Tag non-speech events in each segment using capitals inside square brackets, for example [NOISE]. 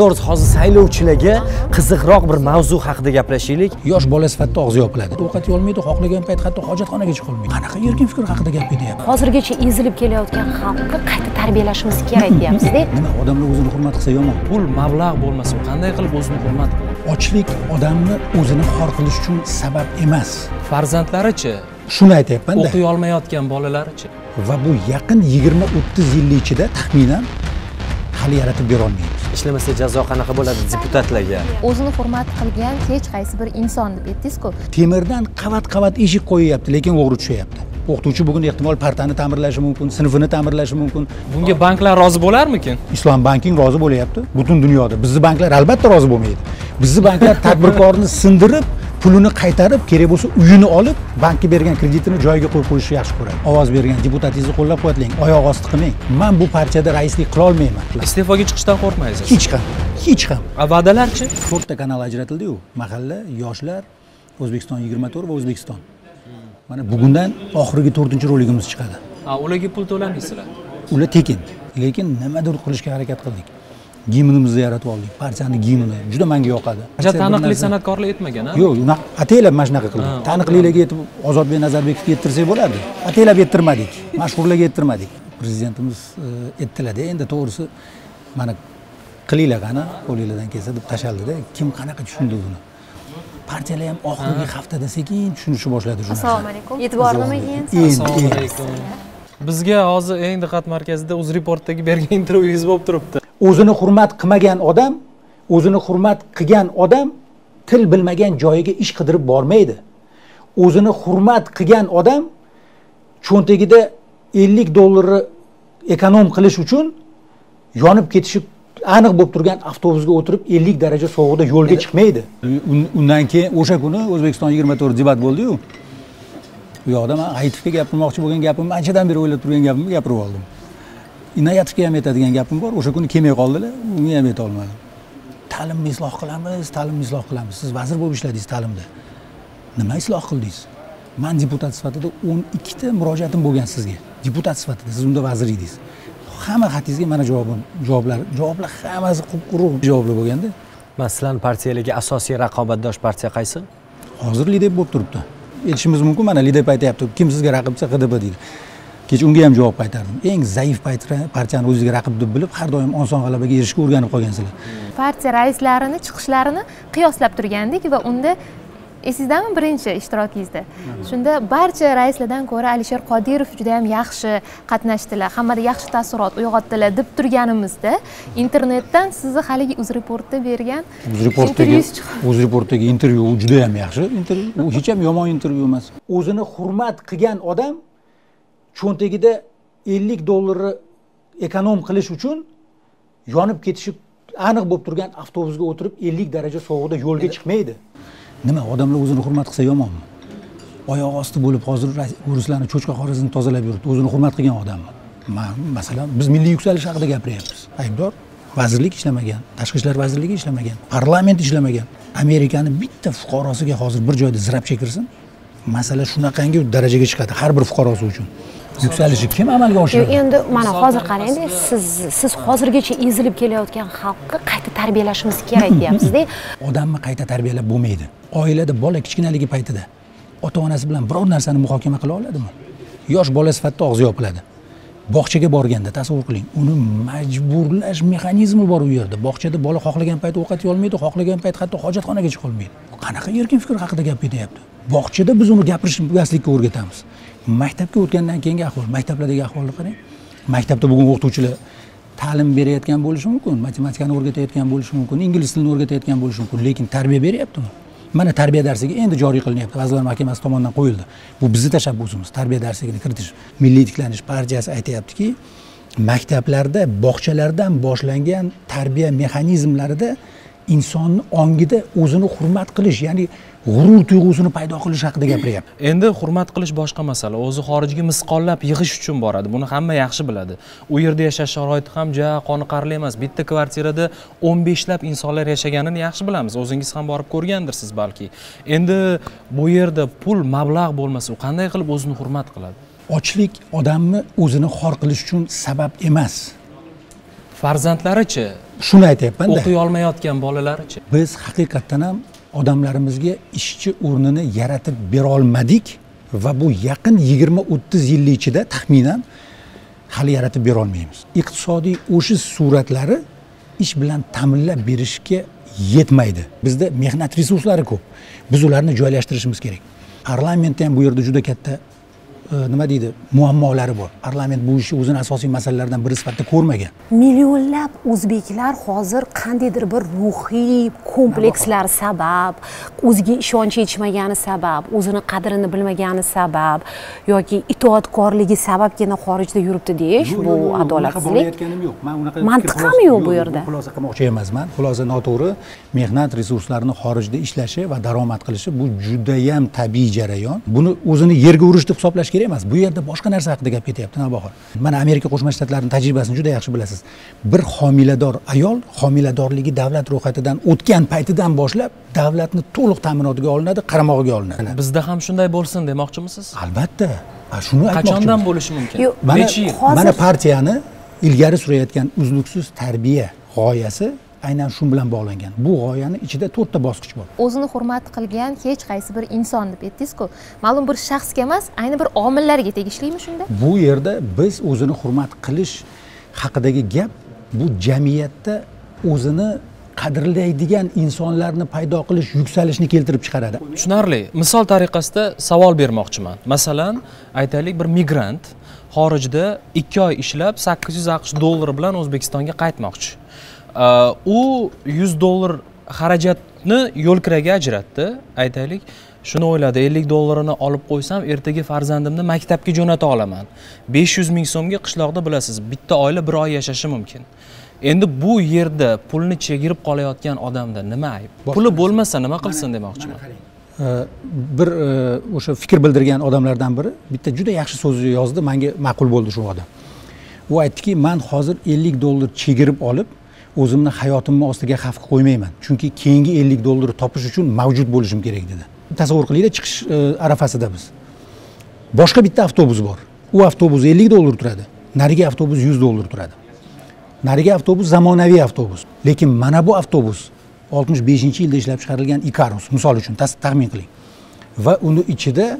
to'g'risi hozir saylovchilarga qiziqroq bir mavzu haqida gaplashaylik. Yosh bola sifatida og'zi yopiladi. Ovqat yeyolmaydi xohlagan payt hatto hojatxonaga chiqolmaydi qanaqa erkin fikr haqida gap ketyapti hozirgacha ezilib kelayotgan xalqni qayta tarbiyalashimiz kerak deyapmizda nima [LAUGHS] odamlar o'zini hurmat qilsa yomon. Pul mablag' bo'lmasa qanday qilib o'zini hurmat qiladi? Ochlik odamni o'zini xor qilish uchun sabab emas. Farzandlarichi shuni aytyapmanda. o'qiy olmayotgan bolalarichi. Va bu yaqin yigirma o'ttiz yil ichida taxminan hali yaratib berolmaymiz ishlamasa jazo qanaqa bo'ladi deputatlarga? O'zini hurmat qilgan hech qaysi bir inson deb aytdingizku temirdan qavat qavat eshik qo'yyapti lekin o'g'ri tushyapti o'qituvchi bugun ehtimol partani ta'mirlashi mumkin sinfini ta'mirlashi mumkin. Bunga banklar rozi bo'larmikin? Islom banking rozi bo'lyapti. Butun dunyoda bizni banklar albatta rozi bo'lmaydi. Bizni banklar [LAUGHS] tadbirkorni sindirib pulini qaytarib kerak bo'lsa uyini olib bankka bergan kreditini joyiga qo'yib qo'yishni yaxshi ko'radi. Ovoz bergan deputatingizni qo'llab quvvatlang oyoq osti qilmang. Man bu partiyada raislik qilolmayman. Iste'foga chiqishdan qo'rqmaysiz? Hech ham hech ham. A va'dalarchi to'rtta kanal ajratildiyu mahalla yoshlar o'zbekiston yigirma to'rt va o'zbekiston. Mana bugundan oxirgi to'rtinchi roligimiz chiqadi. Ularga pul to'lamaysizlar. Ular tekin lekin nimadir qilishga harakat qildik gimnimizni yaratib oldik. Partiyani gimni juda menga yoqadi. Ja taniqli san'atkorlar aytmagan a yo'q unaqa ataylab mana shunaqa qildik taniqlilarga yetib ozodbek nazarbekovga yettirsak bo'lardi. Ataylab yettirmadik. [LAUGHS] Mashhurlarga yettirmadik. Prezidentimiz aytdilarda endi to'g'risi mana qilinglar qani qo'linglardan kelsa deb tashladida kim qanaqa tushundi buni? Partiyalar ham oxirgi haftada sekin tushunishni boshladi shu assalomu alaykum. E'tiborlimi keyin endi assalomu alaykum. Bizga hozir eng diqqat markazida uzreportdagi bergan intervyungiz bo'lib turibdi o'zini hurmat qilmagan odam o'zini hurmat qilgan odam til bilmagan joyiga ish qidirib bormaydi. O'zini hurmat qilgan odam cho'ntagida ellik dollarni ekonom qilish uchun yonib ketishi aniq bo'lib turgan avtobusga o'tirib ellik daraja sovuqda yo'lga chiqmaydi. Undan keyin o'sha kuni o'zbekiston yigirma to'rt debat bo'ldiyu. U yoqda man aytovga gapirmoqchi bo'lgan gapimni anchadan beri o'ylab turgan gapimni gapirib oldim. Inoyatovga ham aytadigan gapim bor. O'sha kuni kelmay qoldilar. Unga ham aytolmadim ta'limni isloh qilamiz ta'limni isloh qilamiz. Siz vazir bo'lib ishladingiz ta'limda. Nima isloh qildingiz? Man deputat sifatida o'n ikkita murojaatim bo'lgan sizga. Deputat sifatida siz unda vazir edingiz. Hamma xatingizga mana javobim javoblar javoblar hammasi qup quruq javoblar bo'lganda. Man sizlarni partiyalarga asosiy raqobatdosh partiya qaysi? Hozir lidep bo'lib turibdi. Aytishimiz mumkin mana lidep aytyapti kim sizga raqib desa hdp deydi kecha unga ham javob qaytardim. Eng zaif partiyani o'zizga raqib deb bilib har doim oson g'alabaga erishishga o'rganib qolgansizlar partiya raislarini chiqishlarini qiyoslab turgandik va unda esingizdami birinchi ishtirokingizda? Shunda barcha raislardan ko'ra alisher qodirov juda yam yaxshi qatnashdilar hammada yaxshi taassurot uyg'otdilar deb turganimizda internetdan sizni haligi uzreportda bergan uzreportdagi uzreportdagi intervyu u juda yam yaxshi. Intervyu u hech ham yomon intervyu emas. O'zini hurmat qilgan odam cho'ntagida ellik dollarni ekonom qilish uchun yonib ketishi aniq bo'lib turgan avtobusga o'tirib ellik daraja sovuqda yo'lga chiqmaydi. Nima odamlar o'zini hurmat qilsa yomonmi? Oyoq osti bo'lib hozir ruslarni cho'chqa qorazini tozalab yuribdi o'zini hurmat qilgan odammi masalan biz milliy yuksalish haqida gapiryapmiz. Aybdor vazirlik ishlamagan tashqi ishlar vazirligi ishlamagan parlament ishlamagan amerikani bitta fuqarosiga hozir bir joyda zirab chekirsin. Masala shunaqangi darajaga chiqadi har bir fuqarosi uchun yuksalishi kim amalga oshiradi? Endi mana hozir qarangda siz siz hozirgacha ezilib kelayotgan xalqni qayta tarbiyalashimiz kerak deyapsizda. [LAUGHS] Odamni qayta tarbiyalab bo'lmaydi. Oilada bola kichkinaligi paytida ota onasi bilan biror narsani muhokama qila oladimi? Yosh bola sifatida og'zi yopiladi. Bog'chaga borganda tasavvur qiling uni majburlash mexanizmi bor u yerda. Bog'chada bola xohlagan payt ovqat yeyolmaydi xohlagan payt hatto hojatxonaga chiqolmaydi. Qanaqa erkin fikr haqida gap ketyapti bog'chada biz uni gapirishmaslikka o'rgatamiz maktabga o'tgandan keyingi ahvol maktablardagi ahvolni qarang. Maktabda bugun o'qituvchilar ta'lim berayotgan bo'lishi mumkin matematikani o'rgatayotgan bo'lishi mumkin ingliz tilini o'rgatayotgan bo'lishi mumkin lekin tarbiya beryaptimi? Mana tarbiya darsiga endi joriy qilinyapti. Vazirlar mahkamasi tomonidan qo'yildi. Bu bizni tashabbusimiz tarbiya darsligini kiritish milliy tiklanish partiyasi aytyaptiki maktablarda bog'chalardan boshlangan tarbiya mexanizmlarida insonni ongida o'zini hurmat qilish ya'ni g'urur tuyg'usini paydo qilish haqida gapiryapti. [CLEARS THROAT] Endi hurmat qilish boshqa masala. O'zi xorijga misqollab yig'ish uchun boradi. Buni hamma yaxshi biladi. U yerda yashash sharoiti ham ja qoniqarli emas. Bitta kvartirada o'n beshlab insonlar yashaganini yaxshi bilamiz. O'zingiz ham borib ko'rgandirsiz balki. Endi bu yerda pul mablag' bo'lmasa u qanday qilib o'zini hurmat qiladi? Ochlik odamni o'zini xor qilish uchun sabab emas farzandlarichi shuni aytyapmanda. o'qiy olmayotgan bolalarichi. Biz haqiqatdan ham odamlarimizga ishchi o'rnini yaratib berolmadik va bu yaqin yigirma o'ttiz yil ichida taxminan hali yaratib berolmaymiz. Iqtisodiy o'sish sur'atlari ish bilan ta'minlab berishga yetmaydi. Bizda mehnat resurslari ko'p. Biz ularni joylashtirishimiz kerak. Parlamentda ham bu yerda juda katta nima deydi? Muammolari bor. Parlament bu ishni o'zini asosiy masalalaridan biri sifatida ko'rmagan. Millionlab o'zbeklar hozir qandaydir bir ruhiy komplekslar sabab o'ziga ishonchi yetishmagani sabab o'zini qadrini bilmagani sabab yoki itoatkorligi sababgina xorijda yuribdi deyish bu adolatsizlik. yo'q. Man unaqa Mantiq ham yo'q bu yerda. xulosa qilmoqchi emasman. Xulosa noto'g'ri mehnat resurslarini xorijda ishlashi va daromad qilishi bu judayam tabiiy jarayon. Buni o'zini yerga urish deb hisoblash kerak emas. Bu yerda boshqa narsa haqida gap ketyapti navbahor. Mana amerika qo'shma shtatlarini tajribasini juda yaxshi bilasiz. Bir homilador ayol homiladorligi davlat ro'yxatidan o'tgan paytidan boshlab davlatni to'liq ta'minotiga olinadi qaramog'iga olinadi. Bizda ham shunday bo'lsin demoqchimisiz? Albatta. Shuni qachondan bo'lishi mumkin? Yo'q, mana, mana partiyani ilgari surayotgan uzluksiz tarbiya g'oyasi aynan shu bilan bog'langan. Bu g'oyani ichida to'rtta bosqich bor. O'zini hurmat qilgan hech qaysi bir inson deb aytdingizku ma'lum bir shaxsga emas ayni bir omillarga tegishlimi shunda? Bu yerda biz o'zini hurmat qilish haqidagi gap bu jamiyatda o'zini qadrlaydigan insonlarni paydo qilish yuksalishni keltirib chiqaradi. Tushunarli. Misol tariqasida savol bermoqchiman. Masalan aytaylik bir migrant xorijda ikki oy ishlab sakkiz yuz aqsh dollari bilan o'zbekistonga qaytmoqchi u yuz dollar xarajatni yo'lkiraga ajratdi. Aytaylik shuni o'yladi ellik dollarini olib qo'ysam ertaga farzandimni maktabga jo'nata olaman. Besh yuz ming so'mga qishloqda bilasiz bitta oila bir oy yashashi mumkin. Endi bu yerda pulni chegirib qolayotgan odamda nima ayb? Puli bo'lmasa nima qilsin demoqchiman. bir e, o'sha fikr bildirgan odamlardan biri bitta juda yaxshi so'zni yozdi manga ma'qul bo'ldi shu odam. U aytdiki man hozir ellik dollar chegirib olib o'zimni hayotimni ostiga xavf qo'ymayman. Chunki keyingi ellik dollarni topish uchun mavjud bo'lishim kerak dedi. Tasavvur qilinglar chiqish e, arafasida biz. Boshqa bitta avtobus bor. U avtobus ellik dollar turadi. Narigi avtobus yuz dollar turadi. Narigi avtobus zamonaviy avtobus. Lekin mana bu avtobus oltmish beshinchi yilda ishlab chiqarilgan ikarus misol uchun taxmin qiling. Va uni ichida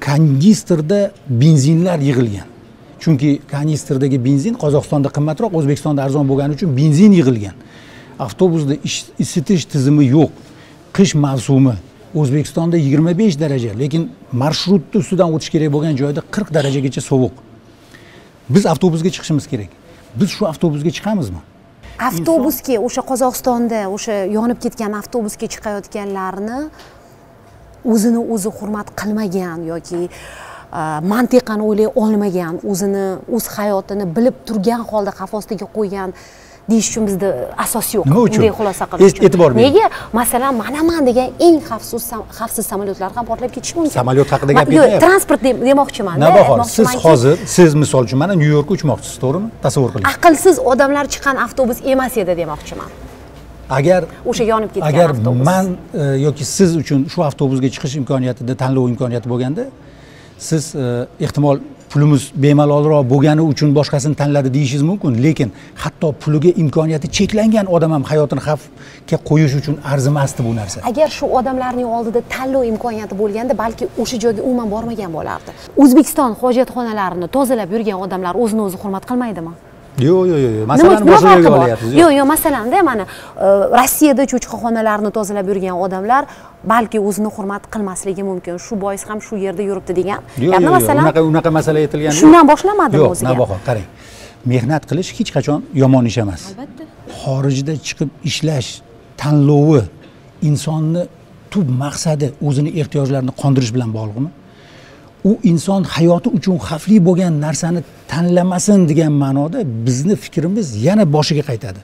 kanistrda benzinlar yig'ilgan. Chunki kanistrdagi benzin qozog'istonda qimmatroq o'zbekistonda arzon bo'lgani uchun benzin yig'ilgan. Avtobusda isitish tizimi yo'q. Qish mavsumi o'zbekistonda yigirma besh daraja lekin marshrutni ustidan o'tish kerak bo'lgan joyda qirq darajagacha sovuq. Biz avtobusga chiqishimiz kerak. Biz shu avtobusga chiqamizmi? Avtobusga o'sha qozog'istonda o'sha yonib ketgan avtobusga chiqayotganlarni o'zini o'zi hurmat qilmagan yoki mantiqan o'ylay olmagan o'zini o'z hayotini bilib turgan holda xavf ostiga qo'ygan deyish uchun bizda asos yo'q. Nima uchun? bunday xulosa qilish Et- e'tibor bering. nega? Masalan manaman degan eng xavfsiz xavfsiz samolyotlar ham portlab ketishi mumkin. Samolyot haqida gap yo'q, transport de- demoqchimanda. Navbahor siz hozir siz misol uchun mana nyu yorkka uchmoqchisiz to'g'rimi? Tasavvur qiling. Aqlsiz odamlar chiqqan avtobus emas edi demoqchiman. Agar o'sha yonib ketgan agar man e, yoki siz uchun shu avtobusga chiqish imkoniyatida tanlov imkoniyati bo'lganda siz e, ehtimol pulimiz bemalolroq bo'lgani uchun boshqasini tanladi deyishingiz mumkin. Lekin hatto puliga imkoniyati cheklangan odam ham hayotini xavfga qo'yish uchun arzimasdi bu narsa. Agar shu odamlarning oldida tanlov imkoniyati bo'lganda balki o'sha joyga umuman bormagan bo'lardi. O'zbekiston hojatxonalarini tozalab yurgan odamlar o'zini o'zi hurmat qilmaydimi? Yo'q yo'q yo'q masalani nima boshqa farqi bor? olyapsiz yo'q yo'q masalanda mana e, rossiyada cho'chqaxonalarni tozalab yurgan odamlar balki o'zini hurmat qilmasligi mumkin. Shu bois ham shu yerda yuribdi degan. Yo'q gapni yo'q yo'q masalan unaqa unaqa masala aytilgani yo'q. shundan boshlamadimi yo'q o'ziga? navbahor qarang. Mehnat qilish hech qachon yomon ish emas. Albatta. Xorijda chiqib ishlash tanlovi insonni tub maqsadi o'zini ehtiyojlarini qondirish bilan bog'liqmi u inson hayoti uchun xavfli bo'lgan narsani tanlamasin degan ma'noda bizni fikrimiz yana boshiga qaytadi.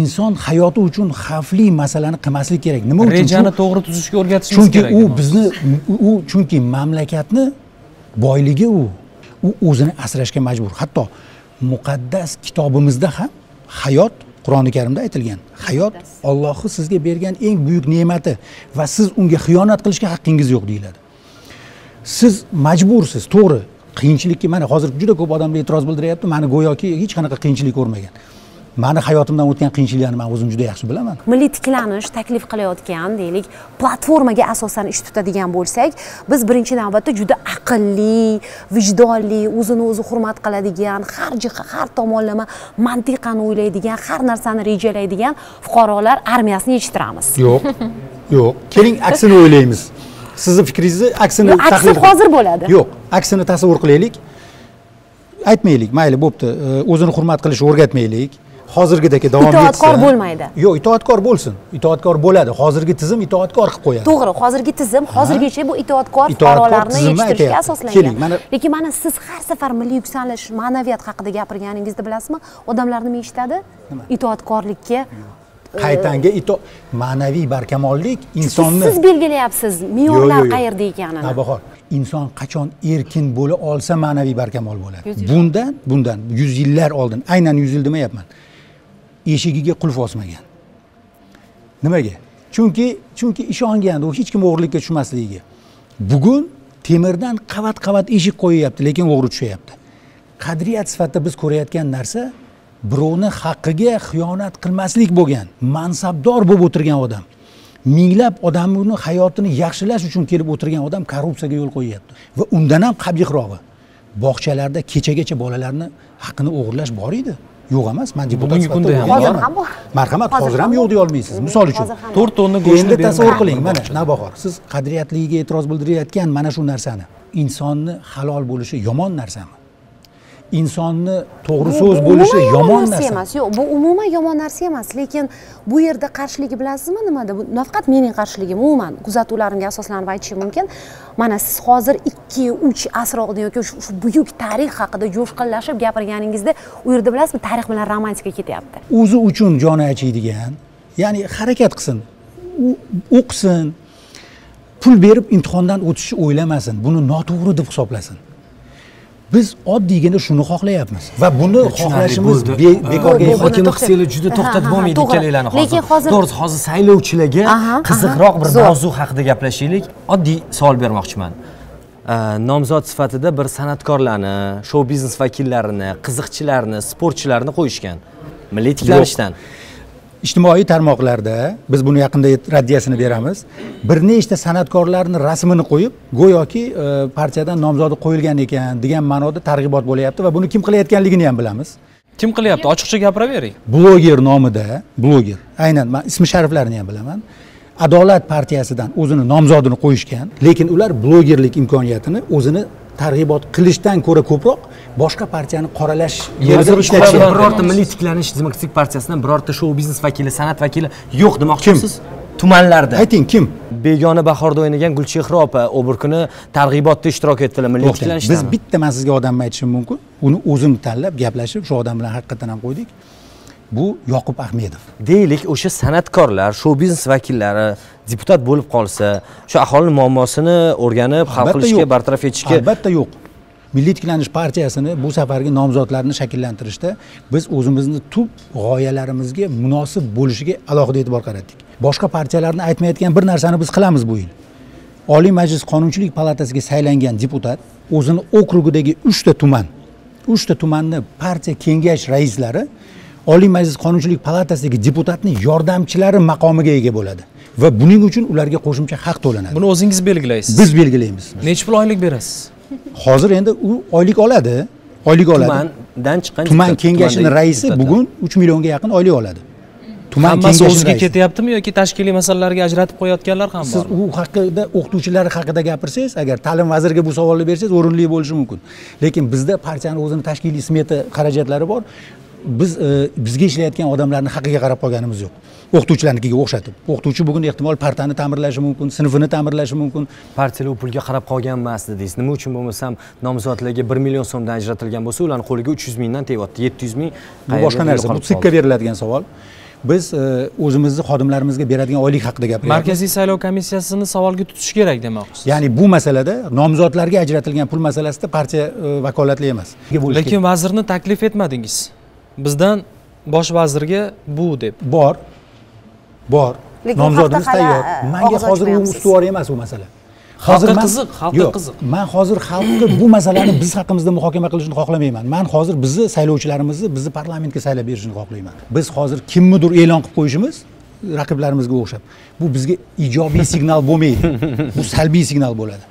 Inson hayoti uchun xavfli masalani qilmaslik kerak. Nima uchun? Rejani to'g'ri tuzishga o'rgatishimiz chunki kerak u demoqchisiz. bizni u chunki mamlakatni boyligi u. U o'zini asrashga majbur. Hatto muqaddas kitobimizda ham hayot qur'oni karimda aytilgan. Hayot ollohni sizga bergan eng buyuk ne'mati va siz unga xiyonat qilishga haqqingiz yo'q deyiladi siz majbursiz to'g'ri. Qiyinchilikka mana hozir juda ko'p odamlar e'tiroz bildiryapti mani go'yoki hech qanaqa qiyinchilik ko'rmagan. Mani hayotimdan o'tgan qiyinchiliklarni man o'zim juda yaxshi bilaman. Milliy tiklanish taklif qilayotgan deylik platformaga asosan ish tutadigan bo'lsak biz birinchi navbatda juda aqlli vijdonli o'zini o'zi hurmat qiladigan har jihat har tomonlama mantiqan o'ylaydigan har narsani rejalaydigan fuqarolar armiyasini yetishtiramiz yo'q yo'q. Keling aksini o'ylaymiz sizni fikringizni aksini aksi hozir bo'ladi. yo'q aksini tasavvur qilaylik. Aytmaylik mayli bo'pti. O'zini hurmat qilishni o'rgatmaylik. Hozirgidek davom etsa Itoatkor bo'lmaydi. yo'q itoatkor bo'lsin. Itoatkor bo'ladi. Hozirgi tizim itoatkor qilib qo'yadi. To'g'ri hozirgi tizim hozirgacha bu itoatkor fuqarolarni yetishtirishga asoslangan. Lekin mana siz har safar milliy yuksalish ma'naviyat haqida gapirganingizda bilasizmi? Odamlar nima? Eshitadi itoatkorlikka qaytanga ma'naviy barkamollik insonni siz belgilayapsiz me'yorlar qayerda ekanini. Navbahor inson qachon erkin bo'la olsa ma'naviy barkamol bo'ladi. Bundan bundan yuz yillar oldin aynan yuz yil demayapman eshigiga qulf osmagan nimaga? Chunki chunki ishongan u hech kim o'g'irlikka tushmasligiga. Bugun temirdan qavat qavat eshik qo'yyapti lekin o'g'ri tushyapti qadriyat sifatida biz ko'rayotgan narsa birovni haqqiga xiyonat qilmaslik bo'lgan mansabdor bo'lib o'tirgan odam minglab odamni hayotini yaxshilash uchun kelib o'tirgan odam korrupsiyaga yo'l qo'yyapti. Va undan ham qabihroqi bog'chalarda kechagacha bolalarni haqqini o'g'irlash bor edi. Yo'q emas man deputat Bugungi kunda sifatida ham bor. Marhamat. Hozir ham yo'q deya olmaysiz misol uchun to'rt tonna go'shtni endi tasavvur qiling mana navbahor siz qadriyatligiga e'tiroz bildirayotgan mana shu narsani. Insonni halol bo'lishi yomon narsami insonni to'g'ri so'z bo'lishi yomon narsa emas. Yo'q bu umuman yomon narsa emas. Lekin bu yerda qarshiligi bilasizmi? Nimada? Bu nafaqat mening qarshiligim umuman. Kuzatuvlarimga asoslanib aytishim mumkin. Mana siz hozir ikki uch asr oldin yoki shu buyuk tarix haqida jo'shqinlashib gapirganingizda u yerda bilasizmi? Tarix bilan romantika ketyapti. O'zi uchun joni achiydigan ya'ni harakat qilsin. O'qisin. Pul berib imtihondan o'tishni o'ylamasin. Buni noto'g'ri deb hisoblasin biz oddiygina shuni xohlayapmiz. Va buni xohlashimiz bekorga muhokama qilsanglar juda to'xtatib bo'lmaydi ikkalangizni hozir Lekin hozir- to'g'risi hozir saylovchilarga qiziqroq bir mavzu haqida gaplashaylik. Oddiy savol bermoqchiman. Nomzod sifatida bir san'atkorlarni shou biznes vakillarini qiziqchilarni sportchilarni qo'yishgan. Milliy tiklanishdan ijtimoiy tarmoqlarda biz buni yaqinda raddiyasini beramiz. Bir nechta san'atkorlarni rasmini qo'yib go'yoki e, partiyadan nomzodi qo'yilgan ekan degan ma'noda targ'ibot bo'lyapti va buni kim qilayotganligini ham bilamiz. Kim qilyapti? Ochiqcha gapiravering bloger nomida bloger aynan man ismi shariflarini ham bilaman. Adolat partiyasidan o'zini nomzodini qo'yishgan lekin ular blogerlik imkoniyatini o'zini targ'ibot qilishdan ko'ra ko'proq boshqa partiyani qoralash ishlatishgan. chiqarib birorta milliy tiklanish demokratik partiyasidan birorta shou biznes vakili san'at vakili yo'q demoqchimisiz? Tumanlarda. Ayting kim? Begona bahorda o'ynagan gulchehra opa bir kuni targ'ibotda ishtirok etdilar milliy to'xtang tiklanishdan biz bitta man sizga odamni aytishim mumkin. Uni o'zim tanlab gaplashib shu odam bilan haqiqatdan ham qo'ydik bu yoqub ahmedov. Deylik o'sha san'atkorlar shou biznes vakillari deputat bo'lib qolsa shu aholini muammosini o'rganib hal qilishga bartaraf etishga albatta yo'q. Milliy tiklanish partiyasini bu safargi nomzodlarni shakllantirishda biz o'zimizni tub g'oyalarimizga munosib bo'lishiga alohida e'tibor qaratdik. Boshqa partiyalarni aytmayotgan bir narsani biz qilamiz bu yil. Oliy majlis qonunchilik palatasiga saylangan deputat o'zini okrugidagi uchta tuman uchta tumanni partiya kengash raislari oliy majlis qonunchilik palatasidagi deputatni yordamchilari maqomiga ega bo'ladi va buning uchun ularga qo'shimcha haq to'lanadi. Buni o'zingiz belgilaysiz. Biz belgilaymiz. Necha pul oylik berasiz? Hozir endi u oylik oladi oylik oladi. Tumandan chiqqan tuman kengashini raisi bugun uch millionga yaqin oylik oladi. Tuman kengashi o'ziga ketyaptimi yoki tashkiliy masalalarga ajratib qo'yayotganlar ham siz bormi u haqida o'qituvchilar haqida gapirsangiz agar ta'lim vaziriga bu savolni bersangiz o'rinli bo'lishi mumkin. Lekin bizda partiyani o'zini tashkiliy smeta xarajatlari bor biz e, bizga ishlayotgan odamlarni haqqiga qarab qolganimiz yo'q. O'qituvchilarnikiga o'xshatib. O'qituvchi bugun ehtimol partani ta'mirlashi mumkin sinfini ta'mirlashi mumkin. Partiyalar u pulga qarab qolgan emas dedingiz nima uchun bo'lmasam nomzodlarga bir million so'mdan ajratilgan bo'lsa ularni qo'liga uch yuz mingdan tegyapti yetti yuz ming bu boshqa narsa. Bu sikka beriladigan savol. Biz e, o'zimizni xodimlarimizga beradigan oylik haqida gapiryapmiz markaziy saylov komissiyasini savolga tutish kerak demoqchisiz. Ya'ni bu masalada nomzodlarga ajratilgan pul masalasida partiya e, vakolatli emas. Lekin vazirni taklif etmadingiz bizdan bosh vazirga bu deb. Bor. Bor. Nomzodimiz tayyor manga hozir u ustuvor emas u masala. Man- qiziq, xalqqa qiziq. man hozir xalqni bu masalani biz haqimizda muhokama qilishni xohlamayman. Man hozir bizni saylovchilarimizni bizni parlamentga saylab berishini xohlayman. Biz hozir kimnidir e'lon qilib qo'yishimiz raqiblarimizga o'xshab. Bu bizga ijobiy signal bo'lmaydi. Bu salbiy signal bo'ladi.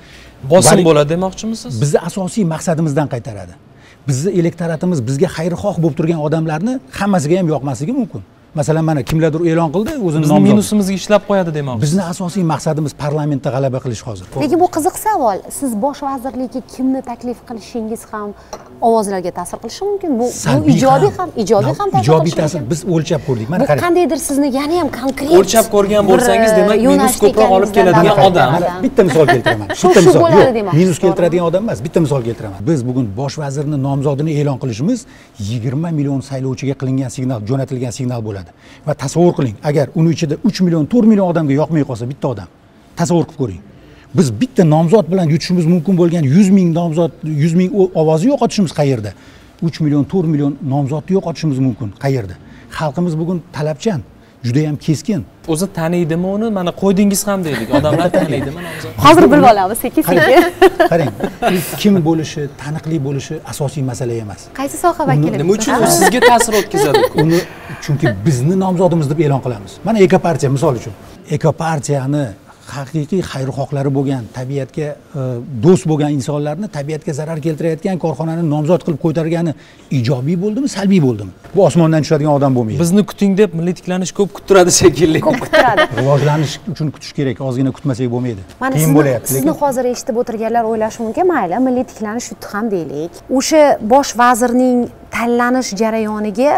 Bosim bo'ladi demoqchimisiz? Bizni asosiy maqsadimizdan qaytaradi bizni elektoratimiz bizga xayrixoh bo'lib turgan odamlarni hammasiga ham yoqmasligi mumkin. Masalan mana kimlardir e'lon qildi o'zini bizni minusimizga ishlab qo'yadi demoqchisiz bizni asosiy maqsadimiz parlamentda g'alaba qilish hozir. Lekin bu qiziq savol. Siz bosh vazirlikka kimni taklif qilishingiz ham ovozlarga ta'sir qilishi mumkin. Bu, ijobiy ham. ijobiy ham ta'sir ijobiy ta'sir. biz o'lchab ko'rdik. Mana bu qarang. qandaydir sizni yana ham konkret O'lchab ko'rgan bo'lsangiz, demak, minus ko'proq olib keladigan odam. bitta misol keltiraman. Shu- [LAUGHS] bitta shu misol. bo'ladi yo'q demoqchi, minus keltiradigan odam emas. Bitta misol keltiraman. Biz bugun bosh vazirni nomzodini e'lon qilishimiz yigirma million saylovchiga qilingan signal jo'natilgan signal bo'ladi va tasavvur qiling agar uni ichida uch million to'rt million odamga yoqmay qolsa bitta odam tasavvur qilib ko'ring. Biz bitta nomzod bilan yutishimiz mumkin bo'lgan yuz ming nomzod yuz ming ovozni yo'qotishimiz qayerda? Uch million to'rt million nomzodni yo'qotishimiz mumkin qayerda? Xalqimiz bugun talabchan. Judayam keskin. O'zi taniydimi uni? Mana qo'ydingiz ham deylik. Odamlar [LAUGHS] taniydimi hozir bilib olamiz sekin qarang. sekin [LAUGHS] qarang. Kim bo'lishi taniqli bo'lishi asosiy masala emas. Qaysi soha vakili? Nima uchun u sizga ta'sir o'tkazadi? [LAUGHS] Uni chunki bizni nomzodimiz deb e'lon qilamiz. Mana ekopartiya misol uchun. Ekopartiyani haqiqiy xayrixohlari bo'lgan tabiatga e, do'st bo'lgan insonlarni tabiatga zarar keltirayotgan korxonani nomzod qilib ko'targani ijobiy bo'ldimi salbiy bo'ldimi? Bu osmondan tushadigan odam bo'lmaydi. Bizni kuting deb milliy tiklanish ko'p kuttiradi shekilli. Ko'p kuttiradi. [LAUGHS] Rivojlanish uchun kutish kerak ozgina kutmasak bo'lmaydi. Mana qiyin bo'lyapti sizni hozir eshitib o'tirganlar o'ylashi mumkin. Mayli milliy tiklanish yutdi ham deylik. O'sha bosh vazirning tanlanish jarayoniga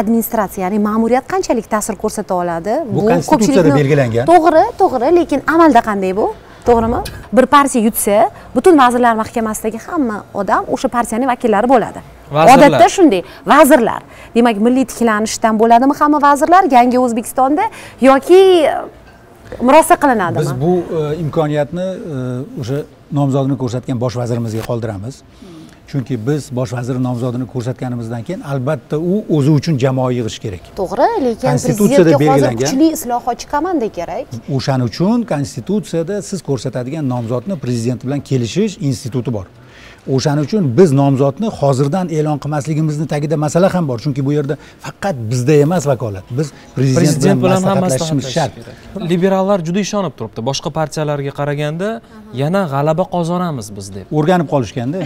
administratsiya ya'ni ma'muriyat qanchalik ta'sir ko'rsata oladi? Bu Konstitutsiyada belgilangan. to'g'ri to'g'ri lekin amalda qanday bu? To'g'rimi? Bir partiya yutsa butun vazirlar mahkamasidagi hamma odam o'sha partiyaning vakillari bo'ladi. Odatda shunday vazirlar. Demak milliy tiklanishdan bo'ladimi hamma vazirlar? Yangi o'zbekistonda yoki murosa qilinadimi? Biz bu e, imkoniyatni e, o'sha nomzodini ko'rsatgan bosh vazirimizga qoldiramiz chunki biz bosh vazir nomzodini ko'rsatganimizdan keyin albatta u o'zi uchun jamoa yig'ishi kerak. To'g'ri lekin Konstitutsiyada belgilangan. kuchli islohotchi komanda kerak. O'shaning uchun konstitutsiyada siz ko'rsatadigan nomzodni prezident bilan kelishish instituti bor. O'shaning uchun biz nomzodni hozirdan e'lon qilmasligimizni tagida masala ham bor. Chunki bu yerda faqat bizda emas vakolat. Biz prezident, bilan ham maslahatlashishimiz maslahatlashish shart. liberallar juda ishonib turibdi. Boshqa partiyalarga qaraganda yana g'alaba qozonamiz biz deb. O'rganib qolishganda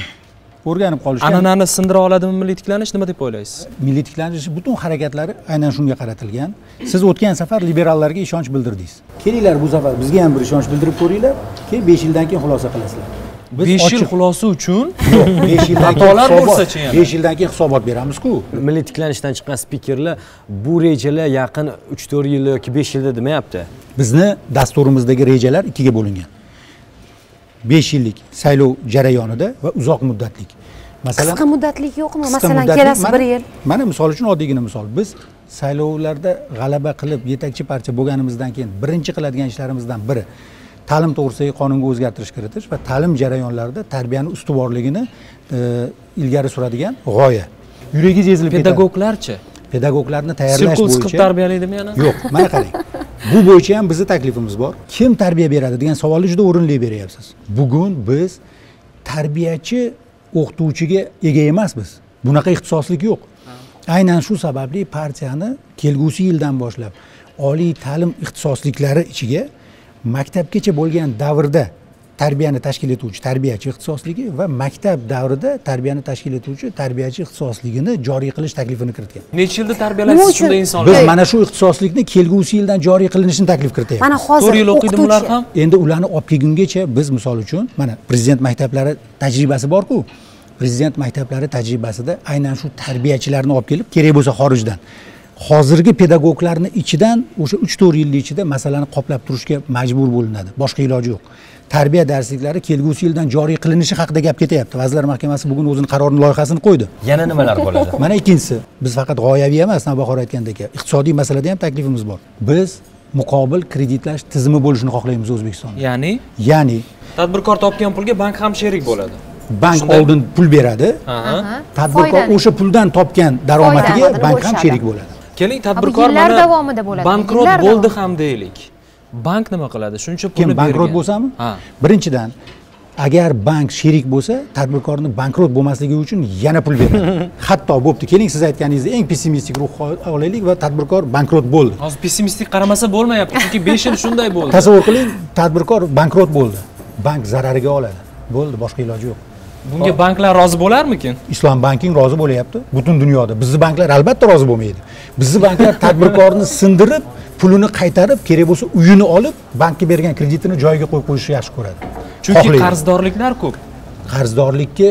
o'rganib qolishgan. An'anani sindira oladimi milliy tiklanish nima deb o'ylaysiz? Milliy tiklanish butun harakatlari aynan shunga qaratilgan. Siz o'tgan safar liberallarga ishonch bildirdingiz. Kelinglar bu safar bizga ham bir ishonch bildirib ko'ringlar keyin besh yildan keyin xulosa qilasizlar. Biz besh yil xulosa uchun yo'q besh yildan [LAUGHS] keyin Xatolar bo'lsa-chi yana? besh yildan keyin hisobot beramizku. Milliy tiklanishdan chiqqan spikerlar bu rejalar yaqin uch to'rt yil yoki besh yilda demayapti. Bizni dasturimizdagi rejalar ikkiga bo'lingan besh yillik saylov jarayonida va uzoq muddatlik. Masalan qisqa muddatlik yo'qmi? masalan kelasi bir yil. mana misol uchun oddiygina misol. Biz saylovlarda g'alaba qilib yetakchi partiya bo'lganimizdan keyin birinchi qiladigan ishlarimizdan biri ta'lim to'g'risidagi qonunga o'zgartirish kiritish va ta'lim jarayonlarida tarbiyani ustuvorligini e, ilgari suradigan g'oya. Yuragingiz ezilib ketadi pedagoglarchi? Pedagoglarni tayyorlash sirkul siqib bo'yicha tarbiyalaydimi yana yo'q mana qarang [LAUGHS] bu bo'yicha ham bizni taklifimiz bor. Kim tarbiya beradi degan savolni juda o'rinli beryapsiz. Bugun biz tarbiyachi o'qituvchiga ega emasmiz. Bunaqa ixtisoslik yo'q. Aynan shu sababli partiyani kelgusi yildan boshlab oliy ta'lim ixtisosliklari ichiga maktabgacha bo'lgan davrda tarbiyani tashkil etuvchi tarbiyachi ixtisosligi va maktab davrida tarbiyani tashkil etuvchi tarbiyachi ixtisosligini joriy qilish taklifini kiritgan. Necha yilda tarbiyalaysiz uchun? shunday biz mana shu ixtisoslikni kelgusi yildan joriy qilinishini taklif kirityapmiz. Mana hozir to'rt yil o'qiydimi ular ham? Endi ularni olib kelgungacha biz misol uchun mana prezident maktablari tajribasi borku prezident maktablari tajribasida aynan shu tarbiyachilarni olib kelib kerak bo'lsa xorijdan. Hozirgi pedagoglarni ichidan o'sha uch to'rt yilni ichida masalani qoplab turishga majbur bo'linadi. Boshqa iloji yo'q tarbiya darsliklari kelgusi yildan joriy qilinishi haqida gap ketyapti. Vazirlar mahkamasi bugun o'zini qarorini loyihasini qo'ydi. Yana nimalar bo'ladi? Mana ikkinchisi biz faqat g'oyaviy emas navbahor aytgandek iqtisodiy masalada ham taklifimiz bor. Biz muqobil kreditlash tizimi bo'lishini xohlaymiz o'zbekistonda. Ya'ni? Ya'ni tadbirkor topgan pulga bank ham sherik bo'ladi. bank oldin pul beradi. Tadbirkor o'sha puldan topgan daromadiga bank ham sherik bo'ladi. Keling tadbirkor yillar davomida bo'ladi, bankrot bo'ldi ham deylik bank nima qiladi? Shuncha pulni kim bankrot bo'lsami? Ha. Birinchidan agar bank sherik bo'lsa tadbirkorni bankrot bo'lmasligi uchun yana pul beradi. [LAUGHS] Hatto bo'pti. Keling siz aytganingizdek eng pessimistik ruhni olaylik va tadbirkor bankrot bo'ldi. Hozir pessimistik qaramasa bo'lmayapti chunki besh yil shunday [LAUGHS] bo'ldi. Tasavvur qiling tadbirkor bankrot bo'ldi. Bank zarariga oladi. Bo'ldi boshqa iloji yo'q. Bunga banklar rozi bo'larmikin? Islom banking rozi bo'lyapti. Butun dunyoda. Bizni banklar albatta rozi bo'lmaydi. Bizni banklar tadbirkorni sindirib pulini qaytarib kerak bo'lsa uyini olib bankka bergan kreditini joyiga qo'yib qo'yishni yaxshi ko'radi. Chunki qarzdorliklar ko'p. Qarzdorlikka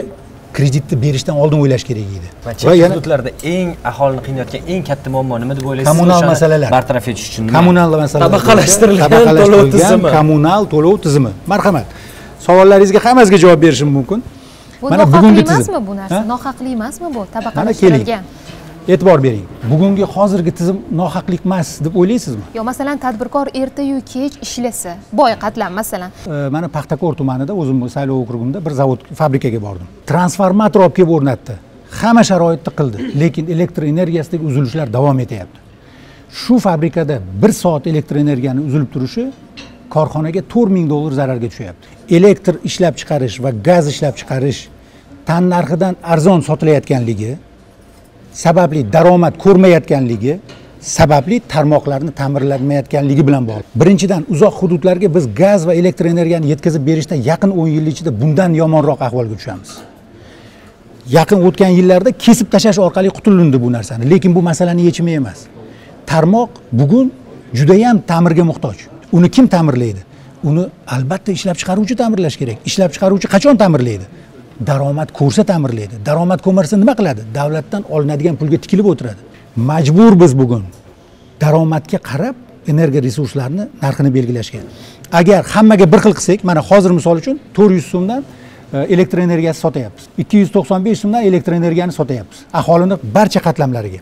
kreditni berishdan oldin o'ylash kerak edi. Va yana hududlarda eng aholini qiynayotgan eng katta muammo nima deb o'ylaysiz? Kommunal masalalar. bartaraf etish uchun kommunal masalalar. Tabaqalashtirilgan to'lov tizimi. kommunal to'lov tizimi. Marhamat. Savollaringizga hammasiga javob berishim mumkin. Bu Mana bugungi nohaqli tizim. emasmi bu narsa? Ha? nohaqli emasmi bu? Tabaqalashtirilgan e'tibor bering. Bugungi hozirgi tizim nohaqlik emas deb o'ylaysizmi? Yo masalan tadbirkor ertayu kech ishlasa boy qatlam masalan. Mana paxtakor tumanida o'zimni saylov okrugimda bir zavod fabrikaga bordim. Transformator olib kelib o'rnatdi. Hamma sharoitni qildi lekin elektr energiyasidagi uzilishlar davom etyapti. Shu fabrikada bir soat elektr energiyani uzilib turishi korxonaga to'rt ming dollar zararga tushyapti. Elektr ishlab chiqarish va gaz ishlab chiqarish tan narxidan arzon sotilayotganligi sababli daromad ko'rmayotganligi sababli tarmoqlarni ta'mirlanmayotganligi bilan bog'liq. Birinchidan uzoq hududlarga biz gaz va elektr energiyani yetkazib berishda yaqin o'n yil ichida bundan yomonroq ahvolga tushamiz. Yaqin o'tgan yillarda kesib tashlash orqali qutulindi bu narsani lekin bu masalani yechimi emas. Tarmoq bugun judayam ta'mirga muhtoj. Uni kim ta'mirlaydi? Uni albatta ishlab chiqaruvchi ta'mirlash kerak. Ishlab chiqaruvchi qachon ta'mirlaydi? Daromad ko'rsa ta'mirlaydi. Daromad ko'rmasa nima qiladi? Davlatdan olinadigan pulga tikilib o'tiradi. Majbur biz bugun. Daromadga qarab energiya resurslarini narxini belgilashga. Agar hammaga bir xil qilsak mana hozir misol uchun to'rt yuz so'mdan e, elektr energiyasi sotyapmiz. Ikki yuz to'qson besh so'mdan elektr energiyani sotyapmiz. Aholini barcha qatlamlariga.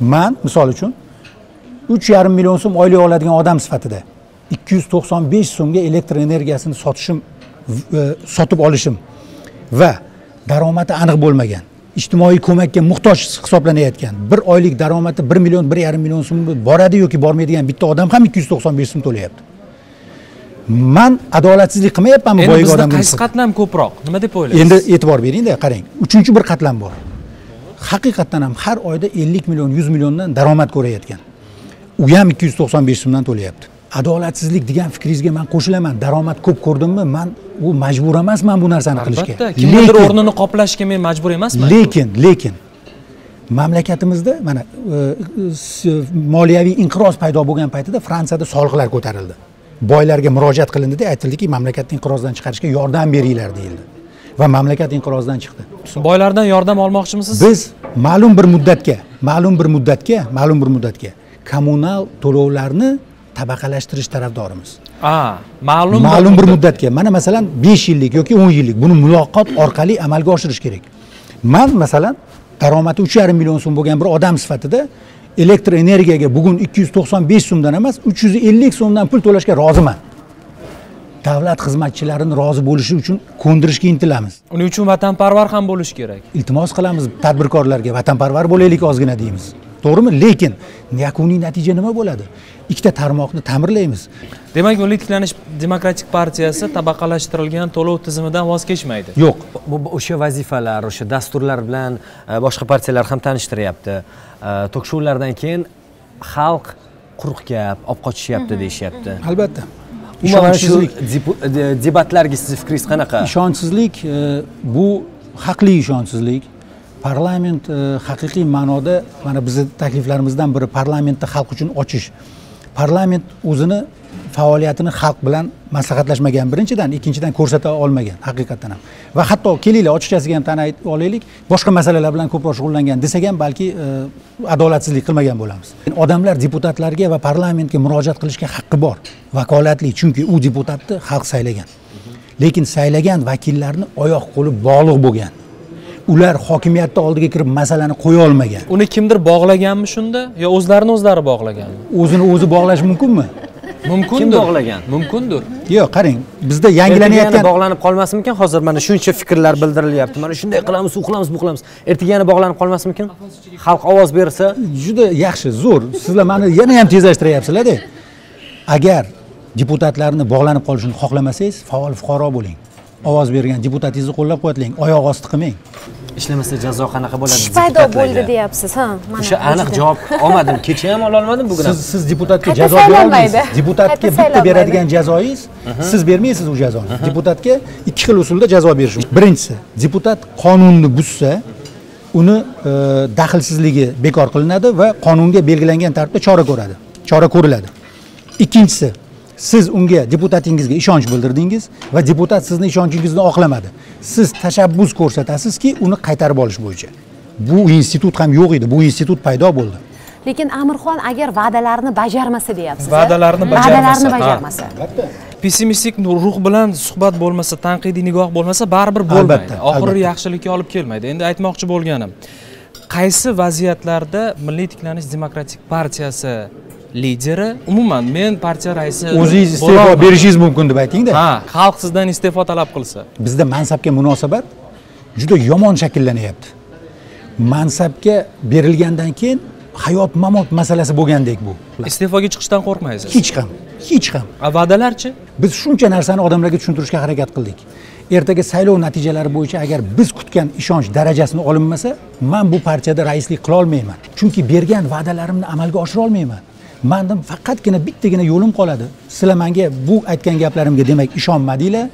Man misol uchun uch yarim million so'm oylik oladigan odam sifatida ikki yuz to'qson besh so'mga elektr energiyasini sotishim e, sotib olishim va daromadi aniq bo'lmagan. Ijtimoiy ko'makka muhtoj hisoblanayotgan. Bir oylik daromadi bir million bir yarim million so'm boradi yoki bormaydigan bitta odam ham ikki yuz to'qson besh so'm to'layapti. Man adolatsizlik qilmayapmanmi boyagi odamga qaysi qatlam ko'proq? Nima deb o'ylaysiz? Endi e'tibor beringda qarang. Uchinchi bir qatlam bor. Haqiqatdan ham har oyda ellik million yuz milliondan daromad ko'rayotgan. U ham ikki yuz to'qson besh so'mdan to'layapti adolatsizlik degan fikringizga man qo'shilaman. Daromad ko'p ko'rdimmi? Man u majbur emasman bu narsani qilishga. Albatta kimnidir o'rnini qoplashga men majbur emasman. Lekin lekin mamlakatimizda mana e, s- moliyaviy inqiroz paydo bo'lgan paytida fransiyada soliqlar ko'tarildi. Boylarga murojaat qilindida aytildiki mamlakatni inqirozdan chiqarishga yordam beringlar deyildi. Va mamlakat inqirozdan chiqdi. Boylardan yordam olmoqchimisiz? Biz ma'lum bir muddatga ma'lum bir muddatga ma'lum bir muddatga kommunal to'lovlarni tabaqalashtirish tarafdorimiz. Ma'lum ma'lum bir muddat- muddatga mana masalan besh yillik yoki o'n yillik buni muloqot orqali amalga oshirish kerak. Man masalan daromadi uch yarim million so'm bo'lgan bir odam sifatida elektr energiyaga bugun ikki yuz to'qson besh so'mdan emas uch yuz ellik so'mdan pul to'lashga roziman. Davlat xizmatchilarini rozi bo'lishi uchun ko'ndirishga intilamiz. Uning uchun vatanparvar ham bo'lish kerak. Iltimos qilamiz tadbirkorlarga vatanparvar bo'laylik ozgina deymiz to'g'rimi? Lekin yakuniy natija nima bo'ladi? Ikkita tarmoqni ta'mirlaymiz. Demak milliy tiklanish demokratik partiyasi tabaqalashtirilgan to'lov tizimidan voz kechmaydi. Yo'q. O'sha vazifalar o'sha dasturlar bilan e, boshqa partiyalar ham tanishtiryapti. E, tok shoulardan keyin xalq quruq gap olib qochishyapti deyishyapti. Albatta. Ishonchsizlik de- debatlarga sizni fikringiz qanaqa? Ishonchsizlik e, bu haqli ishonchsizlik parlament e, haqiqiy ma'noda mana bizni takliflarimizdan biri parlamentni xalq uchun ochish. Parlament o'zini faoliyatini xalq bilan maslahatlashmagan birinchidan ikkinchidan ko'rsata olmagan haqiqatdan ham. Va hatto kelinglar ochiqchasiga ham tan aytib olaylik boshqa masalalar bilan ko'proq shug'ullangan desak ham balki e, adolatsizlik qilmagan bo'lamiz. Odamlar deputatlarga va parlamentga murojaat qilishga haqqi bor vakolatli chunki u deputatni xalq saylagan. Lekin saylagan vakillarni oyoq qo'li bog'liq bo'lgan. Ular hokimiyatni oldiga kirib masalani qo'ya olmagan. Uni kimdir bog'laganmi shunda yo o'zlarini o'zlari bog'laganmi? O'zini o'zi bog'lash mumkinmi? Mumkindir. Kim bog'lagan? mumkindir. Yo'q qarang bizda yangilanayotgan bog'lanib qolmasmikin hozir? Mana shuncha fikrlar bildirilyapti. Mana shunday qilamiz u qilamiz bu qilamiz ertaga yana bog'lanib qolmasmikin xalq ovoz bersa? Juda yaxshi zo'r. Sizlar mani yana ham tezlashtiryapsizlarda. Agar deputatlarni bog'lanib qolishini xohlamasangiz faol fuqaro bo'ling ovoz bergan deputatingizni qo'llab quvvatlang oyoq osti qilmang. Ishlamasa jazo qanaqa bo'ladi? Ish paydo bo'ldi deyapsiz ha? Mana o'sha aniq javob [LAUGHS] olmadim. Kecha ham ololmadim bugun ham siz siz deputatga jazo berolmaysiz. deputatga bitta beradigan jazoyingiz siz bermaysiz u jazoni. Deputatga ikki xil usulda jazo berish mumkin. birinchisi deputat qonunni buzsa uni e, daxlsizligi bekor qilinadi va qonunga belgilangan tartibda chora ko'radi. Chora ko'riladi. Ikkinchisi siz unga deputatingizga ishonch bildirdingiz va deputat sizni ishonchingizni oqlamadi. Siz tashabbus ko'rsatasizki uni qaytarib olish bo'yicha. Bu institut ham yo'q edi bu institut paydo bo'ldi. Lekin amirxon agar va'dalarni bajarmasa deyapsiz Va'dalarni va'dalarni bajarmasa, bajarmasa. pessimistik ruh bilan suhbat bo'lmasa tanqidiy nigoh bo'lmasa baribir bo'lmaydi. Oxiri yaxshilikka olib kelmaydi. Endi aytmoqchi bo'lganim qaysi vaziyatlarda milliy tiklanish demokratik partiyasi lideri umuman men partiya raisi o'zingiz iste'fo berishingiz mumkin deb aytingda. Ha xalq sizdan iste'fo talab qilsa. Bizda mansabga munosabat juda yomon shakllanyapti. Mansabga berilgandan keyin hayot mamot masalasi bo'lgandek bu. Iste'foga chiqishdan qo'rqmaysiz? Hech ham hech ham. A va'dalarchi? Biz shuncha narsani odamlarga tushuntirishga harakat qildik. Ertaga saylov natijalari bo'yicha agar biz kutgan ishonch darajasini olinmasa man bu partiyada raislik qilolmayman. Chunki bergan va'dalarimni amalga oshira olmayman mandan faqatgina bittagina yo'lim qoladi. Sizlar manga bu aytgan gaplarimga demak ishonmadinglar.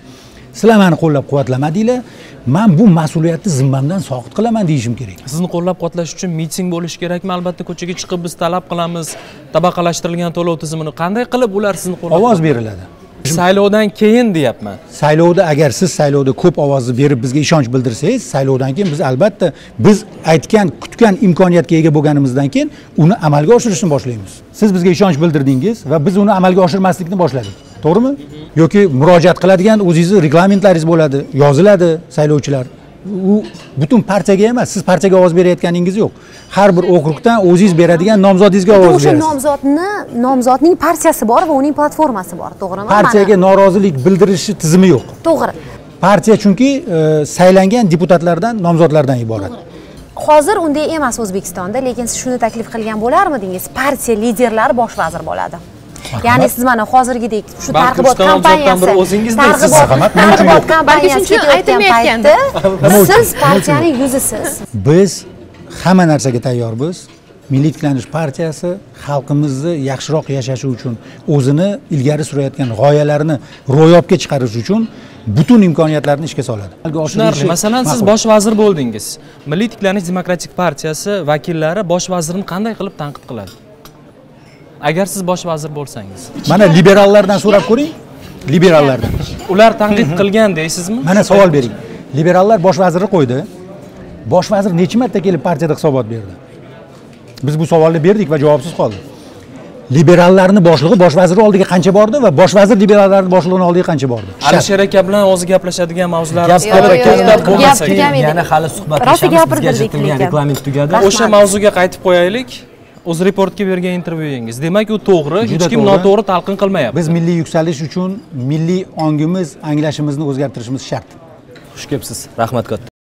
Sizlar mani qo'llab quvvatlamadinglar. Man bu mas'uliyatni zimmamdan soqit qilaman deyishim kerak. Sizni qo'llab quvvatlash uchun miting bo'lishi kerakmi? Albatta ko'chaga chiqib biz talab qilamiz. Tabaqalashtirilgan to'lov tizimini qanday qilib ular sizni qo'llab ovoz beriladi saylovdan keyin deyapman. Saylovda agar siz saylovda ko'p ovozni berib bizga ishonch bildirsangiz saylovdan keyin biz albatta biz aytgan kutgan imkoniyatga ega bo'lganimizdan keyin uni amalga oshirishni boshlaymiz. Siz bizga ishonch bildirdingiz va biz uni amalga oshirmaslikni boshladik. To'g'rimi? Yoki murojaat qiladigan o'zingizni reglamentlaringiz bo'ladi yoziladi saylovchilar u butun partiyaga emas siz partiyaga ovoz berayotganingiz yo'q. Har bir okrugdan o'zingiz beradigan nomzodingizga ovoz o'sha berasiz. nomzodni nomzodning partiyasi bor va uning platformasi bor to'g'rimi? Partiyaga norozilik bildirishi tizimi yo'q. To'g'ri. Partiya chunki e, saylangan deputatlardan nomzodlardan iborat. Hozir unday emas o'zbekistonda lekin siz shuni taklif qilgan bo'larmidingiz? Partiya liderlari bosh vazir bo'ladi ya'ni siz mana hozirgidek shu targ'ibot kompaniyasi targ'ibot kompaniyasi aytilmayotgandi. paytda siz partiyaning yuzisiz biz hamma narsaga tayyormiz. Milliy tiklanish partiyasi xalqimizni yaxshiroq yashashi uchun o'zini ilgari surayotgan g'oyalarini ro'yobga chiqarish uchun butun imkoniyatlarni ishga soladi. Tushunarli masalan siz bosh vazir bo'ldingiz. Milliy tiklanish demokratik partiyasi vakillari bosh vazirni qanday qilib tanqid qiladi agar siz bosh vazir bo'lsangiz. Mana liberallardan so'rab ko'ring. Liberallardan ular tanqid qilgan deysizmi? Mana savol bering. Liberallar bosh vazirni qo'ydi. Bosh vazir necha marta kelib partiyada hisobot berdi? Biz bu savolni berdik va javobsiz qoldi. Liberallarni boshlig'i bosh vazir oldiga qancha bordi va bosh vazir liberallarni boshlig'ini oldiga qancha bordi? Alisher aka bilan o'zi gaplashadigan mavzular Gap Yo'q, yo'q, yo'q, to'xtab yo'q. bo'lmasa Gap tugam edi. yana hali Rosa suhbatlashamiz bizga gapirdik ajratilgan lekin. reglament tugadi. O'sha mavzuga qaytib qo'yaylik o'z reportga bergan intervyuingiz. Demak u to'g'ri hech kim to'g'ri. noto'g'ri talqin qilmayapti. Biz milliy yuksalish uchun milliy ongimiz anglashimizni o'zgartirishimiz shart. Xush kelibsiz. Rahmat katta